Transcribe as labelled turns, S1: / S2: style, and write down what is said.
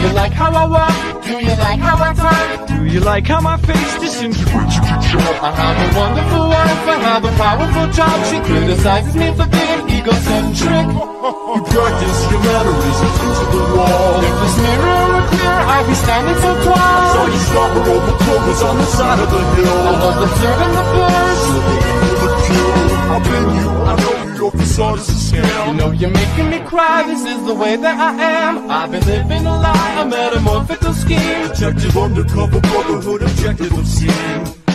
S1: you like how I walk?
S2: Do you like how I talk?
S1: Do you like how my face disintegrates you can show?
S2: I have a wonderful wife, I have a powerful job. She criticizes me for being egocentric.
S1: You practice your mannerisms into the wall.
S2: If this mirror were clear, I'd be standing so tall.
S1: So you stop her over clovers on the side of the hill.
S2: I dirt and the birds.
S1: I've been you, I know your facade is a scam.
S2: You know you're making me cry, this is the way that I am. I've been living a lie, scheme.
S1: Detective undercover brotherhood objective of
S3: Oh